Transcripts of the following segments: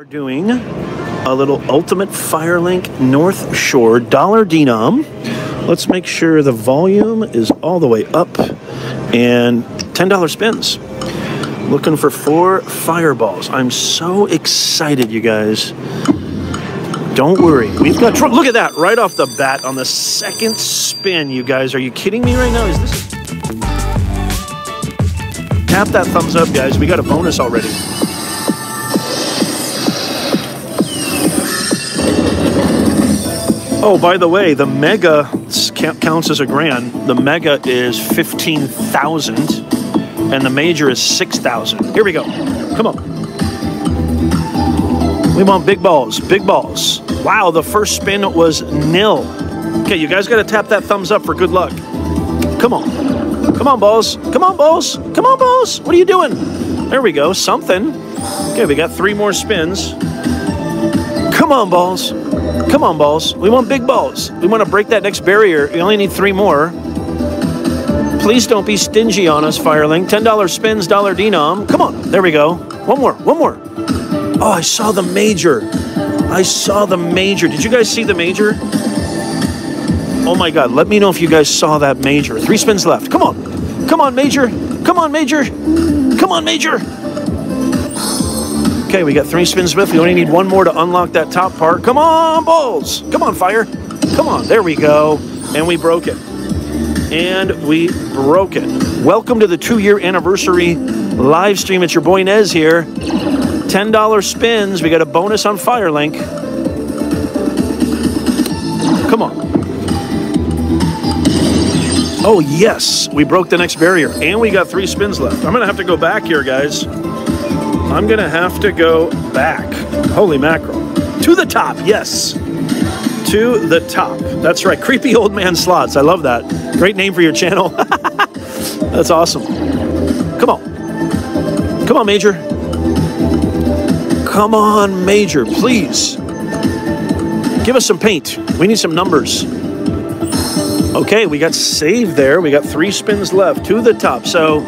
are doing a little Ultimate Firelink North Shore dollar denom. Let's make sure the volume is all the way up and $10 spins. Looking for four fireballs. I'm so excited, you guys. Don't worry. We've got Look at that right off the bat on the second spin, you guys. Are you kidding me right now? Is this Tap that thumbs up, guys. We got a bonus already. Oh, by the way, the mega counts as a grand. The mega is 15,000 and the major is 6,000. Here we go. Come on. We want big balls, big balls. Wow, the first spin was nil. Okay, you guys got to tap that thumbs up for good luck. Come on. Come on, balls. Come on, balls. Come on, balls. What are you doing? There we go. Something. Okay, we got three more spins. Come on, balls. Come on, balls. We want big balls. We want to break that next barrier. We only need three more. Please don't be stingy on us, Firelink. $10 spins, dollar denom. Come on. There we go. One more. One more. Oh, I saw the major. I saw the major. Did you guys see the major? Oh my God. Let me know if you guys saw that major. Three spins left. Come on. Come on, major. Come on, major. Come on, major. Okay, we got three spins left. We only need one more to unlock that top part. Come on, balls. Come on, fire. Come on. There we go. And we broke it. And we broke it. Welcome to the two-year anniversary live stream. It's your boy Nez here. $10 spins. We got a bonus on Firelink. Come on. Oh, yes. We broke the next barrier. And we got three spins left. I'm going to have to go back here, guys. I'm going to have to go back. Holy mackerel. To the top, yes. To the top. That's right. Creepy Old Man Slots. I love that. Great name for your channel. That's awesome. Come on. Come on, Major. Come on, Major, please. Give us some paint. We need some numbers. Okay, we got saved there. We got three spins left to the top. So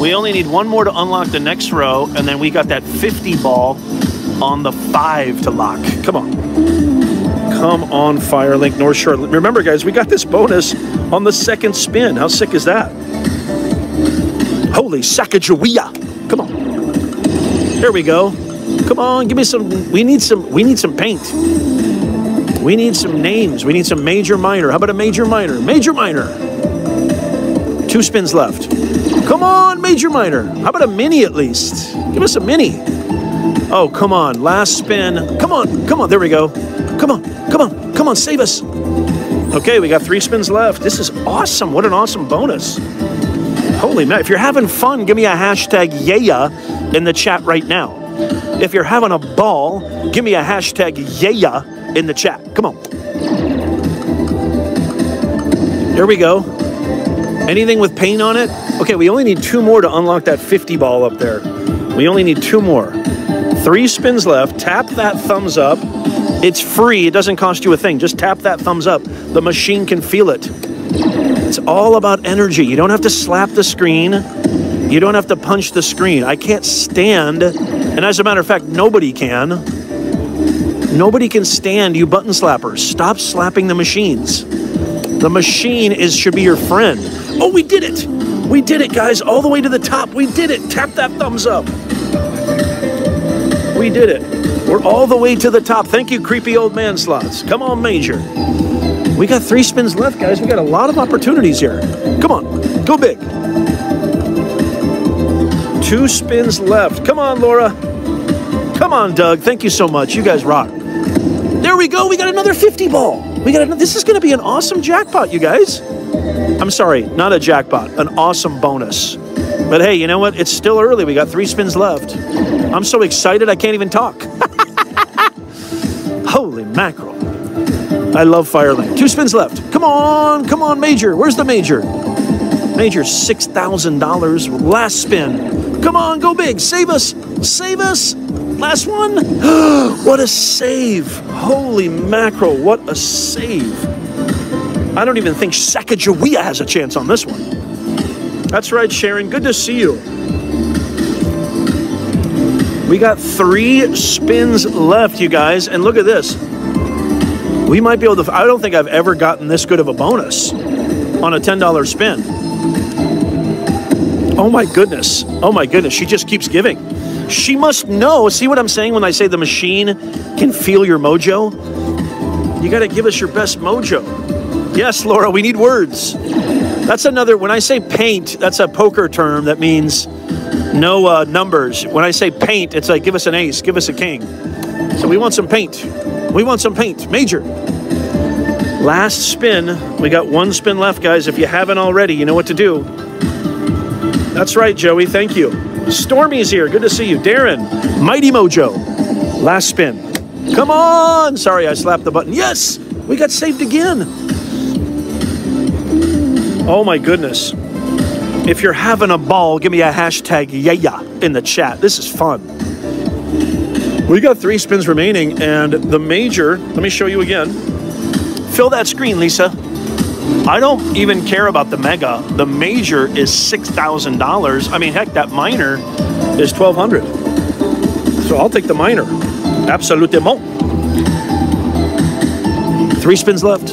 we only need one more to unlock the next row, and then we got that 50 ball on the five to lock. Come on. Come on, Firelink North Shore. Remember, guys, we got this bonus on the second spin. How sick is that? Holy Sacagawea. Come on. There we go. Come on, give me some. We need some. We need some paint. We need some names. We need some major minor. How about a major minor? Major minor. Two spins left. Come on, major minor. How about a mini at least? Give us a mini. Oh, come on. Last spin. Come on. Come on. There we go. Come on. Come on. Come on. Save us. Okay, we got three spins left. This is awesome. What an awesome bonus. Holy man. If you're having fun, give me a hashtag yeah in the chat right now. If you're having a ball, give me a hashtag yeah in the chat. Come on. There we go. Anything with paint on it? Okay, we only need two more to unlock that 50 ball up there. We only need two more. Three spins left. Tap that thumbs up. It's free. It doesn't cost you a thing. Just tap that thumbs up. The machine can feel it. It's all about energy. You don't have to slap the screen. You don't have to punch the screen. I can't stand, and as a matter of fact, nobody can. Nobody can stand you button slappers. Stop slapping the machines. The machine is should be your friend. Oh, we did it. We did it, guys, all the way to the top. We did it. Tap that thumbs up. We did it. We're all the way to the top. Thank you, creepy old man slots. Come on, Major. We got three spins left, guys. We got a lot of opportunities here. Come on, go big. Two spins left. Come on, Laura. Come on, Doug. Thank you so much. You guys rock. There we go. We got another 50 ball. We got this is going to be an awesome jackpot, you guys. I'm sorry, not a jackpot, an awesome bonus. But hey, you know what? It's still early. We got three spins left. I'm so excited I can't even talk. Holy mackerel. I love Firelink. Two spins left. Come on, come on, Major. Where's the Major? Major, $6,000. Last spin. Come on, go big. Save us. Save us. Last one. what a save. Holy mackerel. What a save. I don't even think Sacagawea has a chance on this one. That's right, Sharon. Good to see you. We got three spins left, you guys, and look at this. We might be able to. I don't think I've ever gotten this good of a bonus on a $10 spin. Oh my goodness. Oh my goodness. She just keeps giving. She must know. See what I'm saying when I say the machine can feel your mojo? You got to give us your best mojo. Yes, Laura, we need words. That's another, when I say paint, that's a poker term that means no uh, numbers. When I say paint, it's like give us an ace, give us a king. So we want some paint. We want some paint. Major. Last spin. We got one spin left, guys. If you haven't already, you know what to do. That's right, Joey. Thank you. Stormy's here. Good to see you. Darren, Mighty Mojo. Last spin. Come on. Sorry, I slapped the button. Yes, we got saved again. Oh my goodness. If you're having a ball, give me a hashtag yeah in the chat. This is fun. We got three spins remaining, and the major, let me show you again. Fill that screen, Lisa. I don't even care about the mega. The major is $6,000. I mean, heck, that minor is 1200 So I'll take the minor. Absolutely. Three spins left.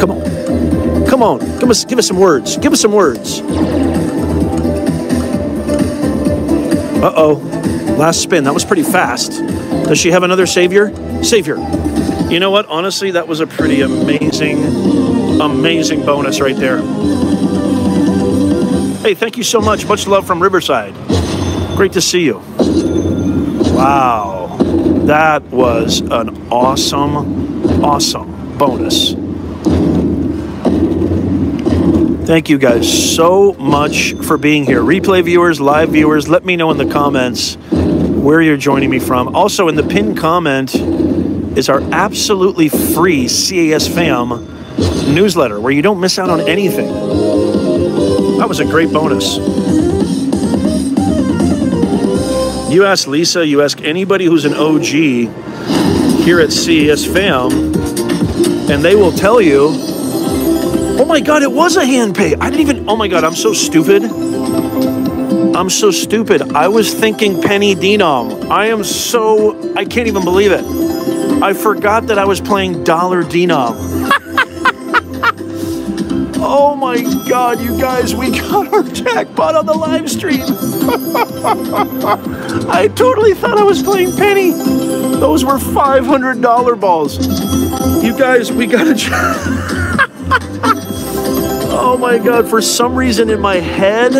Come on. Come on. Give us, give us some words. Give us some words. Uh-oh. Last spin. That was pretty fast. Does she have another savior? Savior. You know what? Honestly, that was a pretty amazing, amazing bonus right there. Hey, thank you so much. Much love from Riverside. Great to see you. Wow. That was an awesome, awesome bonus. Thank you guys so much for being here. Replay viewers, live viewers, let me know in the comments where you're joining me from. Also, in the pinned comment, is our absolutely free CAS fam newsletter where you don't miss out on anything. That was a great bonus. You ask Lisa, you ask anybody who's an OG here at CAS fam, and they will tell you, oh my God, it was a hand pay. I didn't even, oh my God, I'm so stupid. I'm so stupid. I was thinking penny denom. I am so, I can't even believe it. I forgot that I was playing Dollar Denom. Oh my god, you guys, we got our jackpot on the live stream. I totally thought I was playing Penny. Those were $500 balls. You guys, we got a Oh my god, for some reason in my head,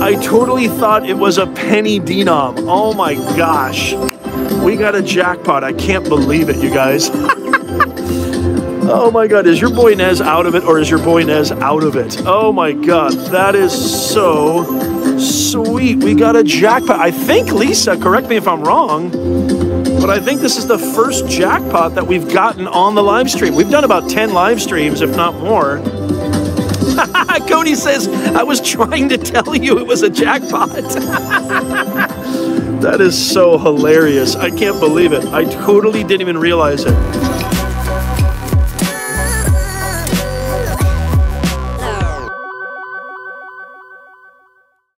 I totally thought it was a penny denom. Oh my gosh. We got a jackpot. I can't believe it, you guys. oh my God. Is your boy Nez out of it or is your boy Nez out of it? Oh my God. That is so sweet. We got a jackpot. I think, Lisa, correct me if I'm wrong, but I think this is the first jackpot that we've gotten on the live stream. We've done about 10 live streams, if not more. Cody says, I was trying to tell you it was a jackpot. That is so hilarious. I can't believe it. I totally didn't even realize it.